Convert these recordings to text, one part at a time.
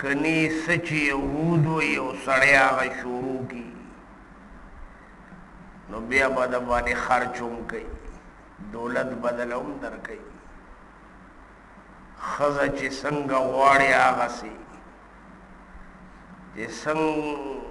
کنی څه چې یهود و یو سړی هغه شروع کی نو بیا به د باندې خرچ هم کوي دولت بدل هم درکوي ښځه چې څنګه غواړي هغسې چې څنګه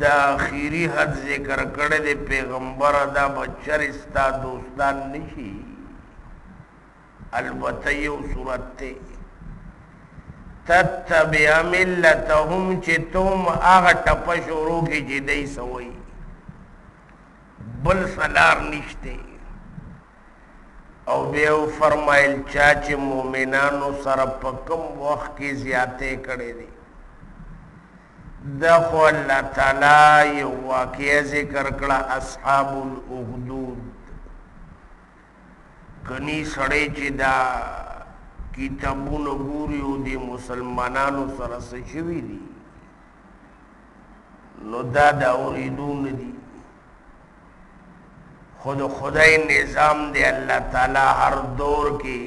دا اخیری حد ذکر کړی دی پیغمبره دا به چری ستا دوستان نشی البته یو صورت ته تتبع ملتهم چې توم هغه ټپ شروع کی چې دی سوی بل سلار نشته او بیا فرمایل چا چې مؤمنانو سره په کوم وخت کې زیاتې کړې دي د خو الله تعالی یو واقعه ذکر کړه اصحاب الاخدود کنی سړی چې دا کتابونه ګوري او د مسلمانانو سره څه شوي دي نو دا د اورېدو نه دي خو د خدای نظام دی الله تعالی هر دور کې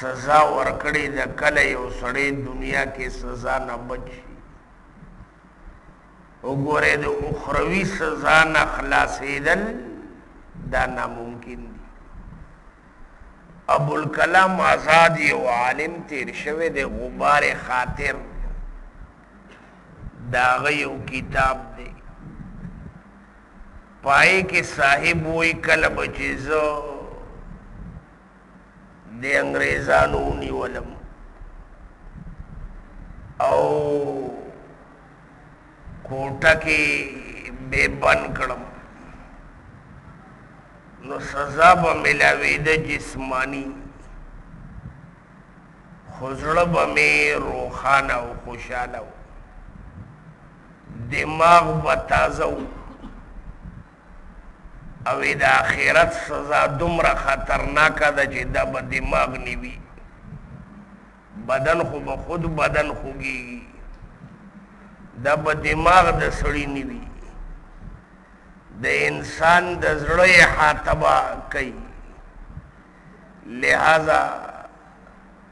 سزا ورکړی د کله یو سړی دنیا کې سزا نه بچ شي وګوره د اخروی سزا نه خلاصېدل دا ناممکن دي ابو الکلام آزاد یو عالم تیر شوی د غبار خاطر دا غيو کتاب دی پای کې صاحب وایي کله به چې زه د انګریزانو ونیولم او کوټه کې به بند کړم نو سزا به ملاوېده جسمانی خو زړه به مې روښانه او خوشحاله و دماغ به تازه وو او د آخرت سزا دومره خطرناکه ده چې دا به دماغ نه وي بدن خو به خود بدن خوږیږي دا به دماغ د سړی نه وي د انسان د زړه احاطه به کوي لہذا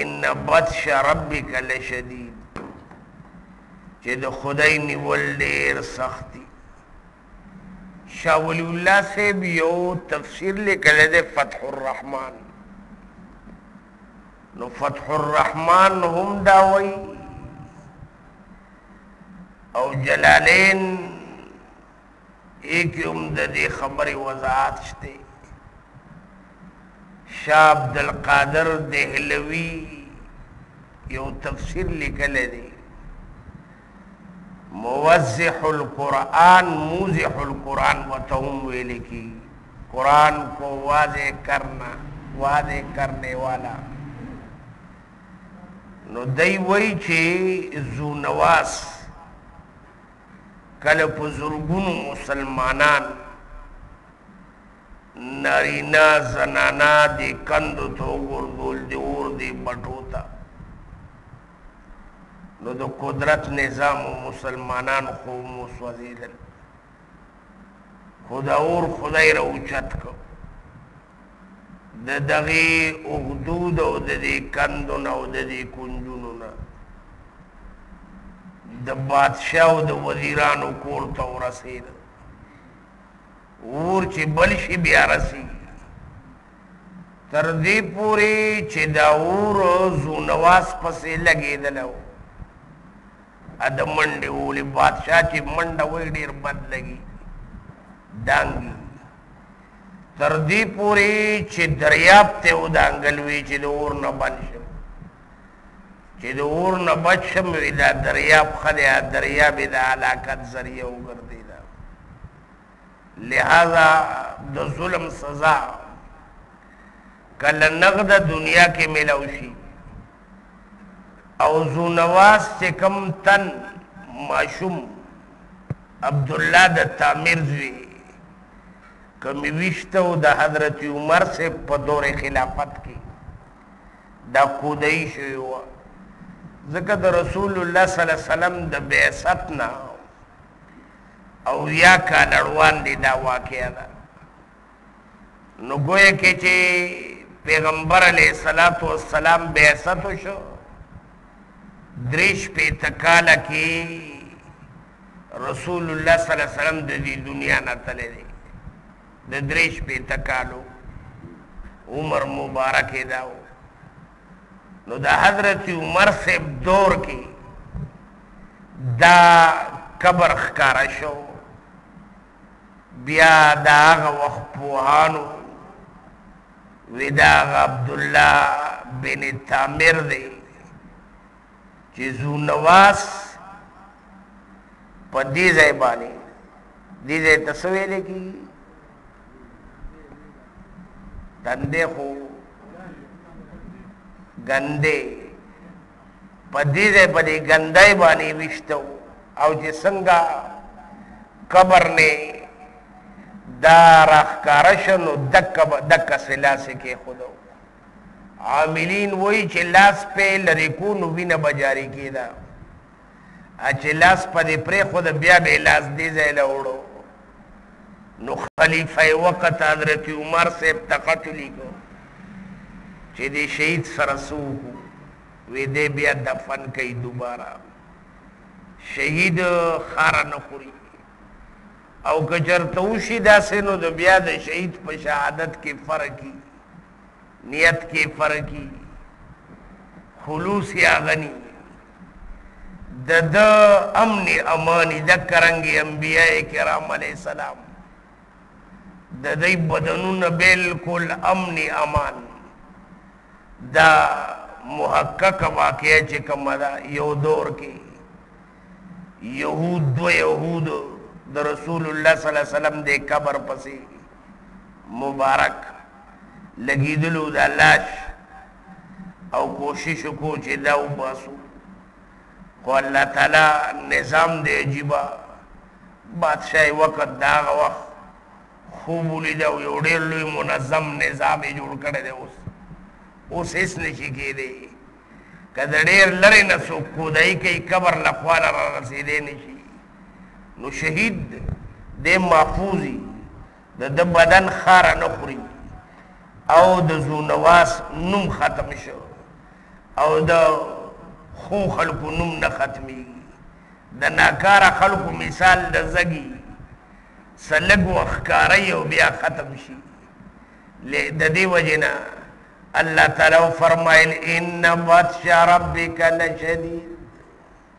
ان بطش ربک لشدید چې د خدای نیول ډیر سخت دي شاه ولی الله صاحب یو تفسیر لیکلی دی فتح الرحمن نو فتح الرحمن هم دا وایي او جلالین ای کې هم ددې خبرې وضاحت شته. شاه عبدالقادر دهلوي یو تفسیر لیکلی دی، موضح القرآن، موضح القرآن ورته هم ویل کېږي، قرآن کو واضح کرنا، واضح کرنې والا. نو دی وایي چې ذونواس. کله په زرګونو مسلمانان نارینه زنانا دې کندو ته وغورځول د اور دې بټو ته نو د قدرت نظام او مسلمانان خو مو سوځېدل خو د اور خدای راوچت کړ د دغې اخدود او د دې کندو نه او د دې کنجونو نه د بادشاه او د وزیرانو کور ته ورسېده اور چې بل شي بیا رسی تر دې پورې چې دا اور زونواس پسې لګېدل او د منډې ولې بادشاه چې منډه وای ډېر بد لګي دانګي تر دې پورې چې دریاب ته ودانګل وي چې د اور نه بند شم چې د اور نه بچ شم وي دا دریاب ښه دی دریاب یې د هلاکت ذریعه وګرځېده لهذا د ظلم سزا کله نغده دنیا کې میلاو شي او زونواز چې کوم تن ماشوم عبدالله د تعمیر زوی کمی ویشته او د حضرت عمر سے په دور خلافت کې دا کودای شوی و ځکه د رسول الله صلی الله علیه وسلم د بعثت نه او یا کال اړوان دی دا واقعا ده نو ګویا کې چې پیغمبر علیه الصلاۃ والسلام بعثت شو دریش په تکاله کې رسول الله صلی الله علیه وسلم د دې دنیا نه تللی دی د دریش په تکالو عمر مبارک دا و نو د حضرت عمر صاحب دور کې دا قبر ښکارا شو بيا د هغه وخت پوهانو وي دا هغه عبدالله بن تامر دی چې زونواس په دې ځای باندې دې ځای ته څه ویل کېږي دندې خو ګندې په دې ځای په دې ګندای باندې وشته او چې څنګه قبر نه دا راخکار شنو دک دک سلاسه کې خودو عاملین وای چې لاس په لری کو نو وینه بجاری کیدا چې لاس په دې پرېښود بیا به یې لاس دې ځای له وړو نو خلیفه یې وکته حضرت عمر صاحب ته خط ولیکه چې دې شهید سره څه وکړو وې دې بیا دفن کوي دوباره شهید خاره نه خوري او که چېرته وشي داسې نو د بیا د شهید په شهادت کې فرق کېږي نیت کې فرقي خلوص یا غنی د د امن امانی د کرنګ انبیاء کرام علی السلام د دې بدنونه بالکل امن امان دا محقق واقعي چې کوم دا یو دور کې یهود دو یهود د رسول الله صلی الله علیه وسلم د قبر پسې مبارک لګیدلو دا لاش او کوشش وکړو چې دا وباسو خو الله تعالی نظام دی عجیبه بادشاهي وخت د هغه وخت خوب ولید او یو ډېر لوی منظم نظام یې جوړ کړی دی اوس اوس هېڅ نشي کېدی که د ډېر لرې نه څوک کودایي کوي قبر له خوا نه رارسېدی نشي نو شهید دی محفوظ د ده بدن خاره نه خوري او د زونواس نوم ختم شو او د خو خلکو نوم نه ختمېږي د ناکاره خلکو مثال د زګي څه لږ وخت کاروي او بیا ختم شي د دې وجې نه الله تعالی فرمایل ان بطش ربک لشدید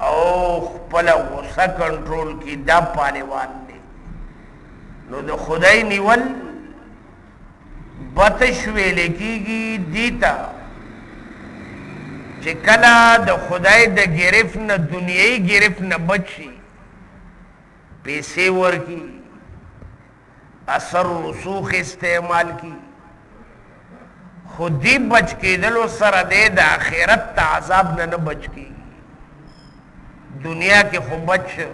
او خپل غوسه کنټرول کی دا پالوان دی نو د خدای نیول بتش ویل کیږي دیتا چې کله د خدای د گرفت نه دنیوي گرفت نه بچي پیسې ورکی اثر رسوخ استعمال کی خو دی بچ کېدلو سره دی د آخرت د عذاب نه نه بچ کېږي دنیا کې خو بچ شو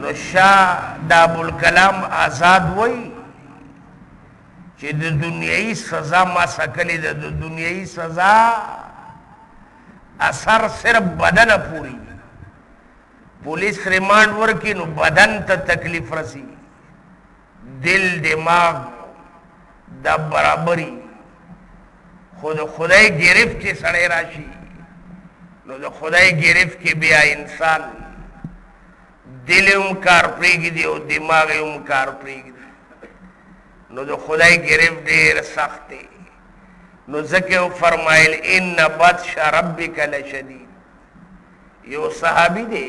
نو شاه د ابوالکلام آزاد وای چې د دنیایي سزا ما سکلې ده د دنیایي سزا اثر صرف بدنه پوری پولیس ریمانډ ورکړي نو بدن ته تکلیف رسی دل دماغ د برابري خو د خدای گرفت چې سړی راشي نو د خدای گرفت کې بیا انسان دل هم کار پرېږدي او دماغ هم کار پرېږدي نو د خدای گرفت ډېر سخت دی نو ځکه فرمایل ان بطش ربک لشدید یو صحابي دی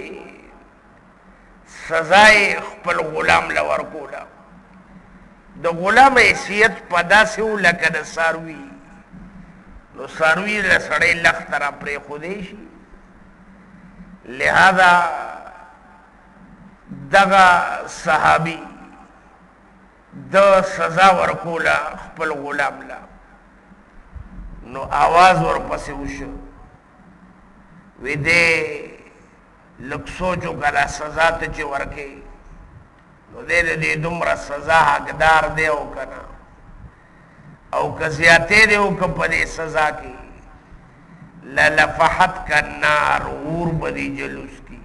سزا یې خپل غلام له ورکوله د غلام حیثیت په داسې و لکه د څاروي نو څاروي له سړی لښته را پرېښودی شي لهذا دغه صحابي د سزا ورکوله خپل غلام له نو آواز ورپسې وشو وی دی لږ سوچ وکړه دا سزا ته چې ورکې نو دی د دې دومره سزا حقدار دی او که نه او که زیاتې دی او که په دې سزا کې للفحت کا نار اور به دې جلوس کی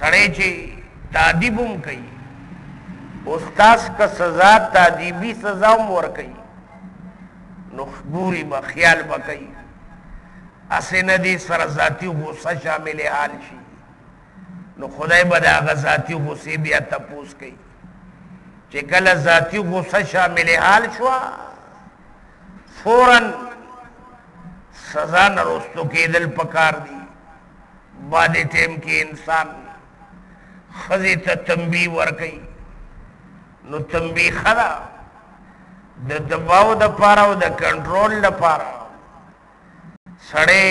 سړی چې تعدیب هم کوي استاذ که سزا تعدیبي سزا هم ورکوي نو ګوري به خیال به کوي اسې نه دې سره ذاتي غوسه شامل حال شي نو خدای به د هغه ذاتي غوسې بیا تپوس کوي چې کله ذاتي غوسه شامل حال شو فورا سزا نه رستو کېدل پکار دي باندې ټیم کې انسان خزي ته تنبیه ورکړي نو تنبیه ده د دباو دپاره او د کنټرول دپاره سړی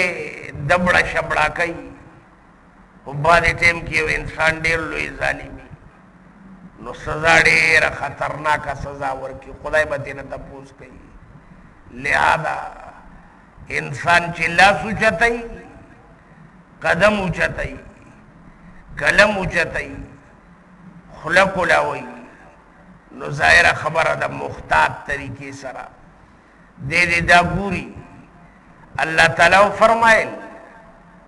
دبړه شبړه کوي او بعضې ټایم کې یو انسان ډېر لوی ظالم وي نو سزا ډېره خطرناکه سزا ورکړي خدای به ترې نه تپوس کوي لهذا انسان چې لاس اوچتوي قدم اوچتوي قلم اوچتوي خوله کولاوی نو ظاهره خبره ده مختاط طریقې سره دې دې دا ګوري الله تعالی فرمایل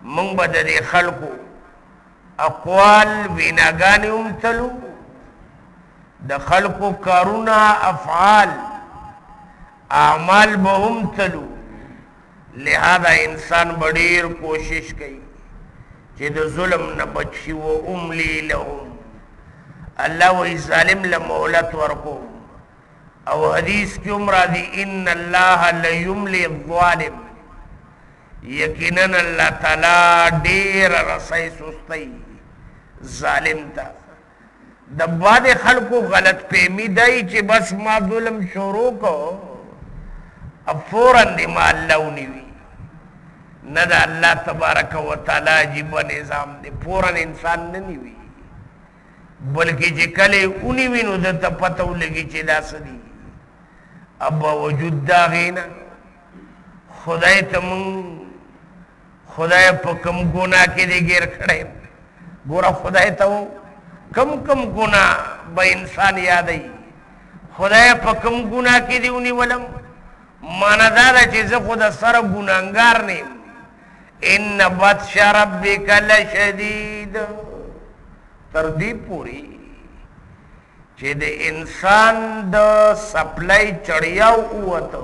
مونږ به د خلکو اقوال ویناګانې هم تلو د خلکو کارونه افعال اعمال به هم تلو لهذا انسان به ډېر کوشش کوي چې د ظلم نه بچ شي و املي لهم الله وایي ظالم له مهلت ورکوم او حدیث کې هم راځي ان الله لیملي الظالم یقینا الله تعالی ډېر رسۍ سستوي ظالم ته د بعضې خلکو غلط فهمي دا وي چې بس ما ظلم شروع کو او فورا دې ما الله ونیوي نه د الله تبارک وتعالی عجیب نظام دی فورا انسان نه نیوي بلکې چې کله یې ونیوي نو ده ته پته ولګي چې دا څه دي ابا وجود د هغې نه خدای ته مونږ خدای په کم ګناه کې دې ګیر کړی ګوره خدای ته و کم کم ګناه به انسان یادوي خدای په کم ګناه کې دې ونیولم مانا دا ده چې زه خو د سره ګناهګار نه یم ان بطش ربک لشدید تر دې پوري چې د انسان د سپلای چړیاو وته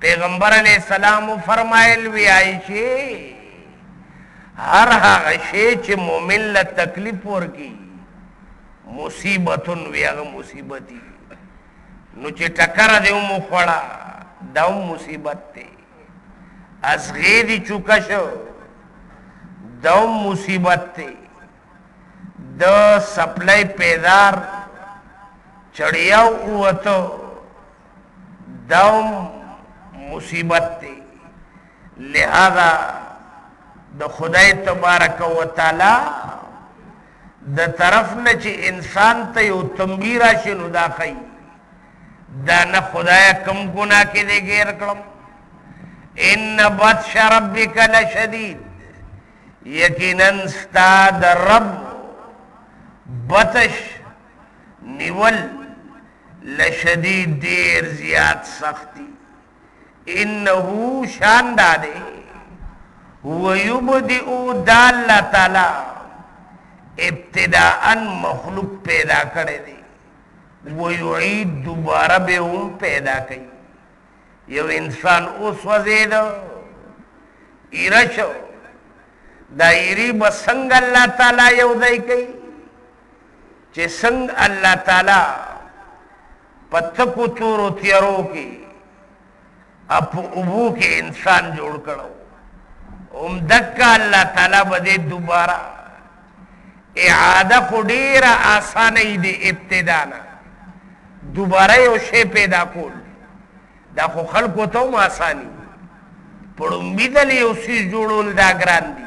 پیغمبر علیه السلام وفرمایل ویای چې هر هغه شی چې مؤمن له تکلیف ورکی مصیبتون وی هغه مصیبتی نو چې ټکر دی مو خوړه دا مصیبت دی ازغې دی چوکا شو دا مصیبت دی د سپلای پیدار چړیاو اوته داوم مصیبت دی لہذا د خدای تبارک و تعالی د طرف نه چې انسان ته یو تنبیه راشي نو دا خی دا نه خدای کم ګناه کې دی غیر کړم ان بطش ربک لشدید یقینا ستا د رب بطش نیول له شدید دیر زیات سخت دی انه شان داده هو یبدئ دا الله تعالی ابتداءا مخلوق پیدا کړی دی و یعید دوباره به هم پیدا کوي یو انسان اوس وزید ایرشو دا ایری بسنګ الله تعالی یو ځای کوي چې څنګ الله تعالی په تکو تورو تیارو کې اپ اوبو کې انسان جوړ کړو هم دک الله تعالی به دې دوباره اعاده خو ډیره اسانه دی ابتدا نه دوباره یو شی پیدا کول دا خو خلکو ته هم اساني پړومبي دلی یو سیز جوړول دا ګران دی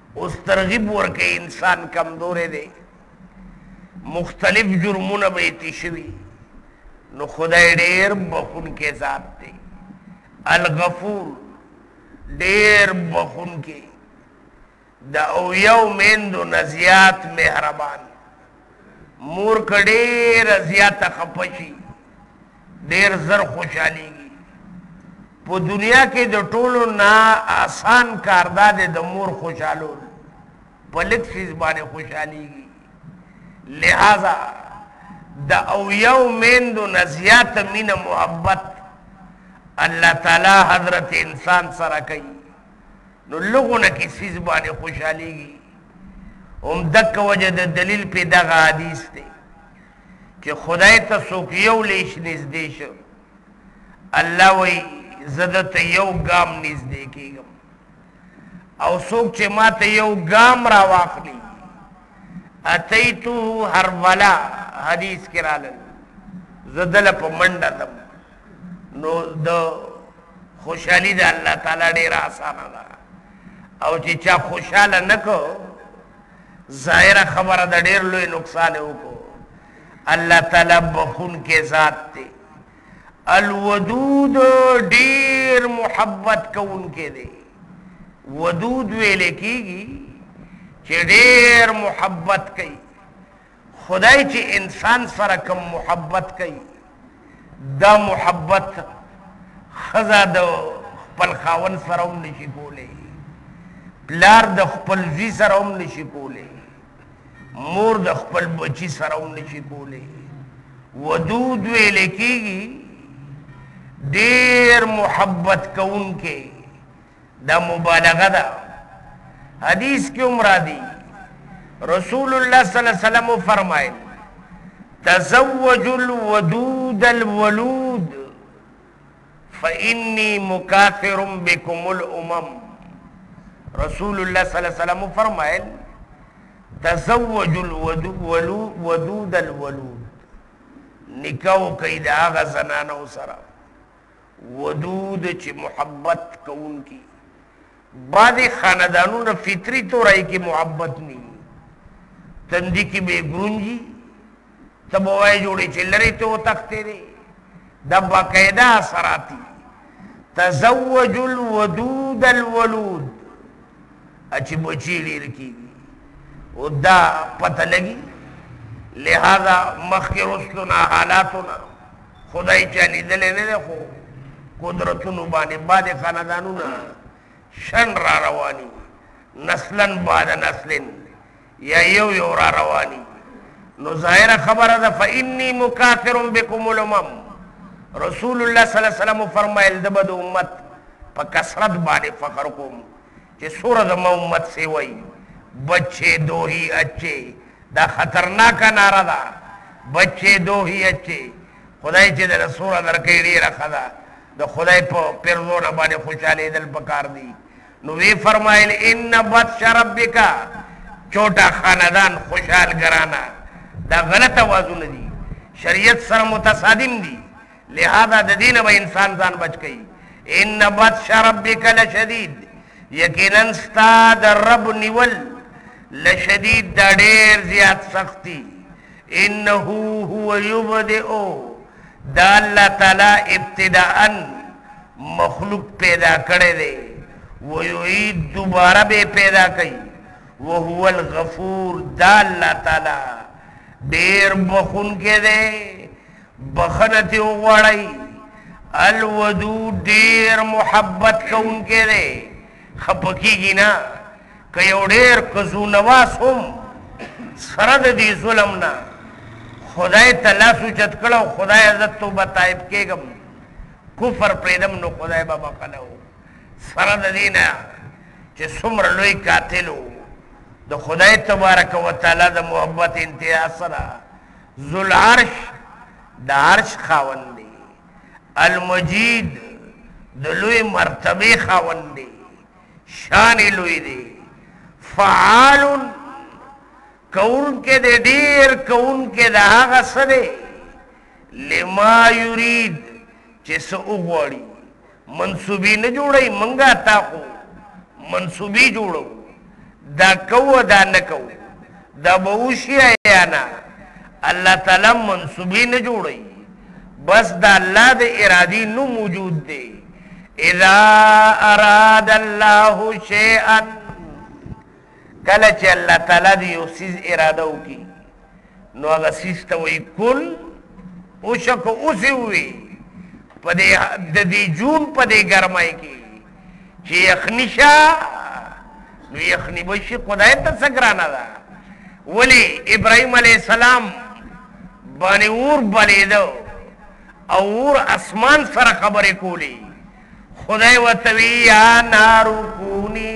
اوس ترغیب ورکوي انسان کمزوری دی مختلف جرمونه به یې تیشه وي نو خدای ډېر بخونکی ذات دی الغفور ډېر بخونکی د او یو میندو نه زیات مهربان مور که ډېره زیاته خفه شي ډېر زر خوشحالېږي. په دنیا کې د ټولو نه اسان کار دا دی د مور خوشحالول. په لږ څیز باندې خوشحالېږي. لهذا د اویاو میندو نه زیاته مینه محبت الله تعالی حضرت انسان سره کوي نو لغونه کې سیز باندې خوشحاليږي هم دک وجه د دلیل په دغه حدیث دی چې خدای ته څوک یو لیش نږدې شو الله وی زه د ته یو ګام نږدې کېږم او څوک چې ما ته یو ګام را واخلي اتیتو هر ولا حدیث کې راغلی زه دله په منډه ځم نو د خوشحالي د الله تعالی ډېره اسانه ده او چې چا خوشحاله نه کو ظاهره خبره ده ډیر لوی نقصان یې وکړو الله تعالی بخونکی ذات دی الودود ډیر محبت کوونکی دی ودود ویل کیږي چې ډیر محبت کوي خدای چې انسان سره کوم محبت کوي دا محبت خزا د خپل خاون سره هم نشي کولی پلار د خپل زی سره هم نشي کولی مور د خپل بچی سره هم نشي کولی ودود ویل کېږي ډېر محبت کوونکی دا مبالغه ده حدیث کې عمر دي رسول الله صلی الله علیه وسلم فرمایل تزوج الودود الولود فإني مكاثر بكم الأمم رسول الله صلی الله علیه وسلم فرمایل تزوج الودود الولود نکاو کید هغه زنانه سره ودود چې محبت کوونکي بعضې خاندانونه فطري تورای کې محبت نه وي تندي کې به ګرونجي ته به وایې جوړې چې لرې ته وتښتې دی دا باقاعده اثراتي تزوج الودود الولود چې بچي ډېر کېږي او دا پته لګي لہذا مخکې رسلنا حالاتنا خدای چا لیدلی نه دی خو قدرتونو باندې بعد خاندانونه شن را رواني نسلن بعد نسلن یا یو یو را رواني نو ظاهره خبره ده فإني مکافر بكم الامم رسول الله صلی الله علیه وسلم فرمایل د بد امت په کثرت باندې فخر کوم چې سورغ محمد څۀ وائي، بچۀ دو هي اچۀ دا خطرناکه نعره ده، بچۀ دو هي اچۀ، خدائ چې دله سوله درکړي ډېره ښه ده، د خدائ په پېرزونه باندې خوشحالېدل پکار دي، نو وې فرمائيل، ان بطش ربک چوټا خاندان خوشحال ګرانه دا غلط اوازونه دي، شريعت سره متصادم دي، لهذا د دې نه به انسان ځان بچ کوي ان بطش ربک لشدید یقینا ستا د رب نیول لشدید دا ډیر زیات سختی انه هو یبدئ دا الله تعالی ابتداءا مخلوق پیدا کړی دی و یعید دوباره به پیدا کوي وهو الغفور دا الله تعالی ډیر بخون کې دی بخنه تی وغواړی الودود ډیر محبت کوونکی دی خپکیږي نه که یو ډیر کزو نواس هم سره د دې ظلم نه خدای ته لاس اوچت کړه او خدای زه توبه تایب کېږم کفر پرېږدم نو خدای به بخښنه سره د دې نه چې څومره لوی قاتل و د خدای تبارک وتعالی د محبت انتها سره ذوالعرش د عرش خاوند دی المجید د لوی مرتبه خاوند دی شان لوی دی فعال کون کې د ډیر کون کې د هغه سره لما یرید چې سو غوړي منصوبی نه جوړی منګه تا خو منصوبی جوړو دا کو دا نه کو دا به وشي یا نه الله تعالی منصوبی نه جوړی بس دا الله د ارادي نو موجود دی اذا اراد الله شيئا کله چې الله تعالی دی یو سیز اراده وکړي نو هغه څیز ته وایي کن اوشه که اوسې ووي په دې د دې جون په دې ګرمۍ کې چې یخني شه نو یخني به شي خدای ته څه ګرانه ده ولې ابراهیم علیه السلام باندې اور بلېده او اور اسمان سره خبرې کولې خدای ورته وی یا نارو کونی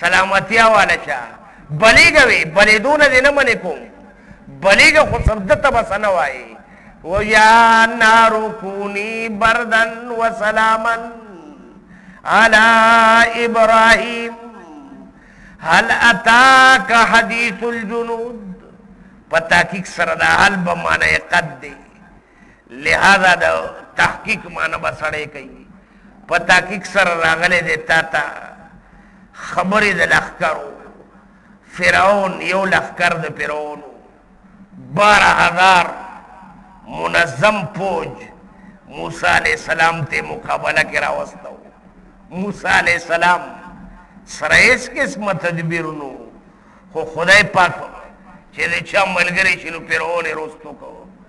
سلامتيا واله چا بليګه وي بليدو نه دې نه منې کوم بليګه خو سب دته بس نه وايي و يا نار کوني بردن وسلامن على ابراهيم هل اتاك حديث الجنود په تحقیق سره دا حل به معنی قد دی لہذا دا تحقیق معنی به سړی کوي په تحقیق سره راغلی دی تا ته خبرې د لښکرو فرعون یو لښکر د فرعون بارہ هزار منظم فوج موسی علیہ السلام ته مقابله کې راوستو موسی علیہ السلام سره هیڅ قسم تدبیر نو خو خدای پاک چې د چا ملګری شنو فرعون رستو کو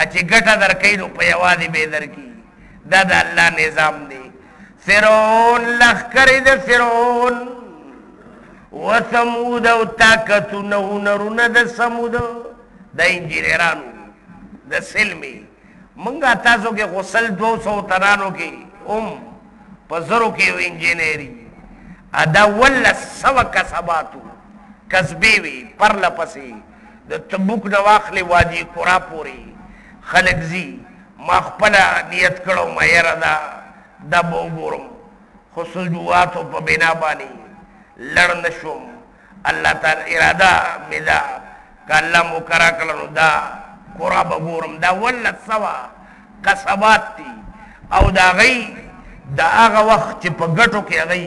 ا چی ګټه درکوي نو په یوازی به یې درکړي دا د الله نظام دی فرعون لښکرې د فرعون وثمود او طاقتونه هنرونه د ثمود د انجینرانو د سلمي منګه تاسو کې غسل 200 ترانو کې اوم په زرو کې یو انجینری ادا ول سو کسباتو کسبې وی پر لپسې د تبوک نه واخلې وادي قرا پورې خلک ځي، ما خپله نیت کړو ما یره ده دا به وګورم خو سجوعاتو په بنا باندې لړ نه شوم الله تعالی اراده مې ده که الله مو کرا کړه نو دا قرا به ګورم دا ولس سوه قصبات دي او د هغوی د هغه وخت چې په ګټو کې هغوی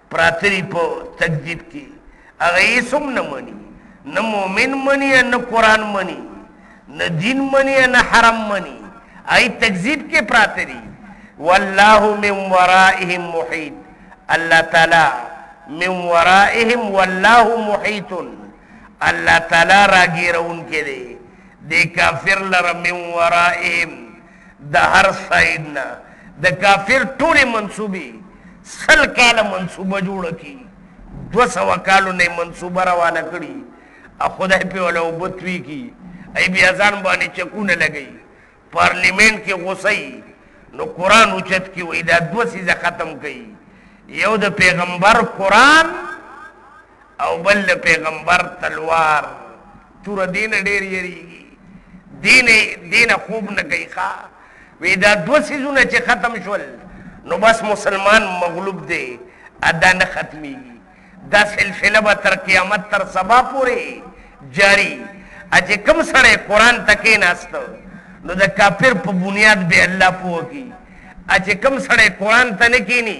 پراته دي په تکذیب کې هغه هیڅ هم نه مني نه مؤمن مني نه قرآن مني نه دین مني نه حرم مني هغه تکذیب کې پراته دي والله من ورائهم محیط الله تعالی من ورائهم والله محیط الله تعالی راګیرون کې دی د کافر لره من ورائهم د هر سايد نه د کافر ټولې منصوبې سل کاله منصوبه جوړه کی دوه سوه کالو نه منصوبه روانه کړي او خدای په ولا اوبه توی کی ای بیا ځان باندې چکونه لګي پارلیمنت کې غوسي نو قرآن اوچت کی وای دا دوه سیزه ختم کړي یو د پیغمبر قرآن او بل د پيغمبر تلوار توره دې نه ډېر يريږي دې نه دې نه خوب نه کوي ښا وې دا دوه سيزونه چې ختم شول نو بس مسلمان مغلوب دی ادا نه ختميږي دا سلسله به تر قیامت تر سبا پورې جاری اجه کم سره قران تکې ناست نو د کافر په بنیاد به الله پوهږي اجه کم سره قران ته نه کینی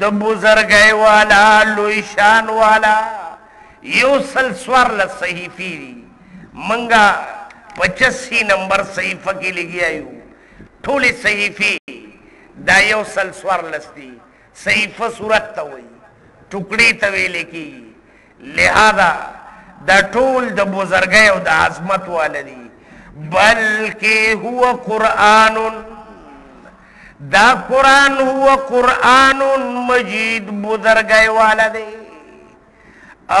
د بزرګۍ والا لوی شان والا یو سل څوارلس صحیفې دي منګه پچسی نمبر صحیفه کې لګیا یو ټولې صحیفې دا یو سل څوارلس دي صحیفه صورت ته وایي ټوکړې ته ویل کېږي لهذا دا ټول د بزرګۍ او د عظمت واله دي بلکې هو قرآن دا قرآن هو قرآن مجید بزرګۍ واله دی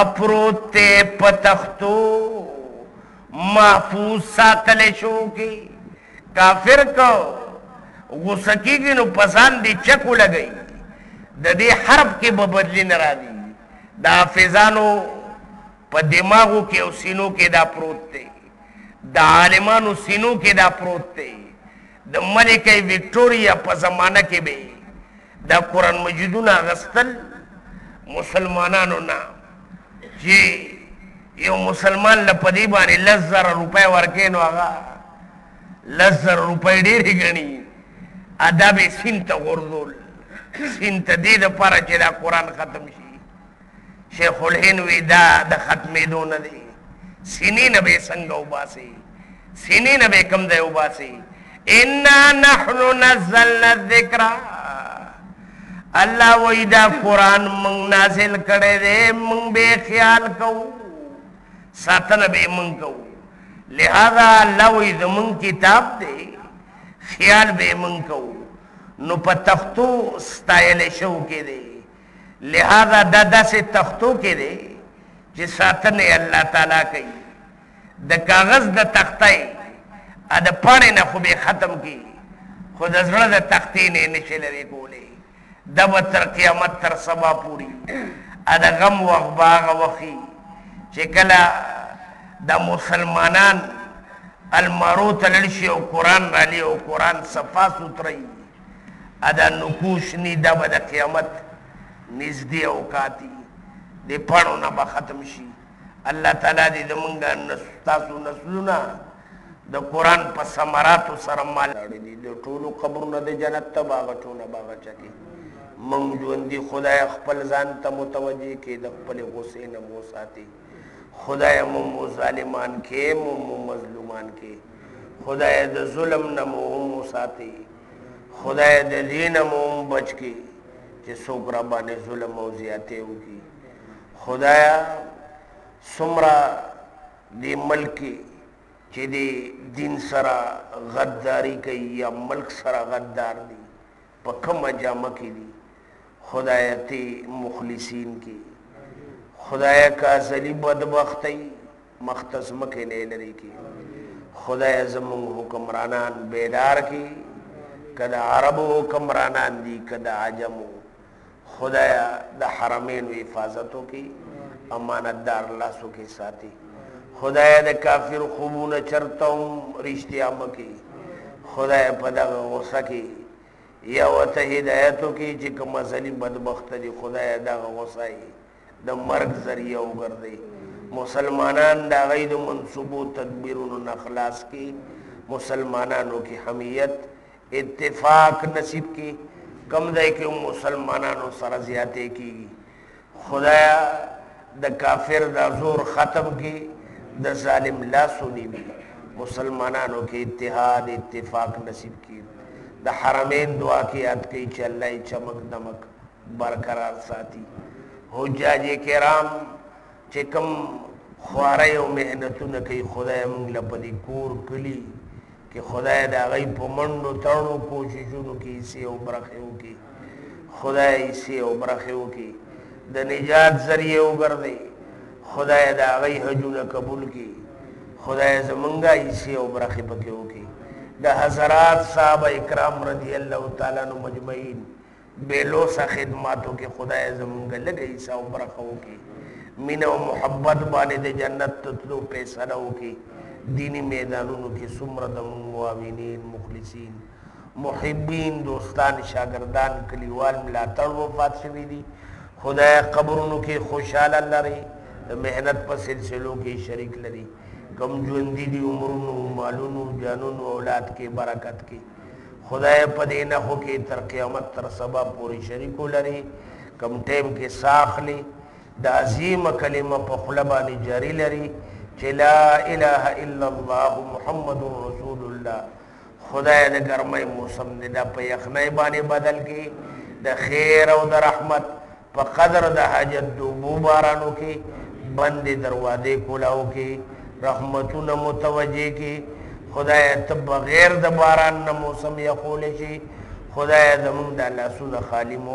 اپروت ته په تختو محفوظ ساتل شو کې کافر کو غوسه کېږي نو پسان دې چکو لګي د دې حرف کې به بدلی نه راځي د حافظانو په دماغو کې او سینو کې دا پروت دی د عالمانو سینو کې دا پروت دی د ملکه وکټوریا په زمانه کې به دا قران مجیدونه غستل مسلمانانو نه چې یو مسلمان لپاره دی باندې لزر روپے ورکې نو هغه لس زره روپۍ ډېرې ګڼي ادا به یې سیند ته غورځول سیند ته دې دپاره چې دا قرآن ختم شي شیخ الهند وی دا د ختمېدو نه دی سینې نه به یې څنګه وباسي سینې نه به کم ځای وباسي انا نحن نزلنا الذکر الله وی دا قرآن مونږ نازل کړی دی مونږ به خیال کوو ساتنه به مونږ کوو لہذا الله وی زمون کتاب دی خیال به مونږ کوو نو په تختو ستایل شو کې دی لہذا دا داسې تختو کې دی چې ساتنه الله تعالی کوي د کاغذ د تختای ا د پړې نه خو به ختم کی خو د زړه د تختې نه نشي لري کولی ده به تر قیامت تر سبا پوري د غم وخت به هغه وخت چې کله د مسلمانان المارو ته لړ شي او قرآن رالي او قرآن صفا سوتري ادا نکوش نی دا به د قیامت نږدې اوقات دي د پاڼو نه به ختم شي الله تعالی دې زمونږ تاسو نسلونه د قران په ثمراتو سره مال اړې دي د ټولو قبرونه د جنت ته باغچونه باغچه کې مونږ ژوندي خدای خپل ځان ته متوجي کې د خپل غصې نه مو ساتي خدای مو مو ظالمان کې مو مو مظلومان کې خدای د ظلم نه مو مو ساتي خدای د دین مو بچ کې چې څوک را باندې ظلم او زیاته وکړي خدایا سمرا دی ملکی چې دی دین سره غداری کوي یا ملک سره غدار دی په کومه جامه کې دي خدایا تی مخلصین کې خدایا کا ازلی بدبختی مختص مکه نه لري کې خدای زمون حکمرانان بیدار کی کدا عربو حکمرانان دی کدا عجمو خدایا د حرمینو حفاظت وکي امانتدار لاسو کې ساتي خدایا د کافر خوبونه چرته هم رښتیا مکي خدای په دغه غوسه کې یا وته هدایت وکي چې کوم ځلې بدبخت دي خدای دغه غوسه یې د مرګ ذریعہ وګرځي مسلمانان دا غي د منصوبو تدبیرونو نه خلاص کی مسلمانانو کی حمیت اتفاق نصیب کی کم ځای کې مسلمانانو سره زیاتې کیږي خدایا د کافر دا زور ختم کی د ظالم لاس ونیوي مسلمانانو کې اتحاد اتفاق نصیب کی د حرمین دعا کې یاد کوي چې الله یې چمک دمک برقرار ساتي حجاج کرام چې کوم خوارۍ او محنتونه کوي خدای موږ له پدې کور کلی که خدای د هغوی په منډو تړو کوششونو کې حصې او برخې وکړي خدای حصې او برخې وکړي د نجات ذریعه وګرځي خدای د هغوی حجونه قبول کړي خدای زمونږ حصې او برخې پکې وکړي د حضرات صحابه اکرام رضی الله تعالی عنهم اجمعین بې لوسه خدماتو کې خدايه زمونږ لږه حصه او برخه وکړي مينه او محبت باندې د جنت ته تلو فيصله وکړي ديني ميدانونو کې څومره د مونږ معاونين مخلصين محبين دوستان شاګردان کليوال ملاتړ وفات شوي دي خدای قبرونو کې خوشاله لري د مهنت په سلسلو کې شریک لري کم ژوندۍ دي عمرونو مالونو جانونو اولاد کې برکت کې خدای په دې نښو کې تر قیامت تر سبا پورې شریک ولري کم ټیم کې ساخلی د عظیمه کلمه په خوله باندې جاری لري چې لا اله الا الله محمد رسول الله خدای د ګرمۍ موسم دی دا په یخنۍ باندې بدل کی د خیر او د رحمت په قدر د حاجت دوبو بارانو کې بندې دروازې کولاو کې رحمتونه متوجه کې خدای ته بغیر د باران نه موسم یې خولې شي خدای زمونږ د لاسونه خالی مو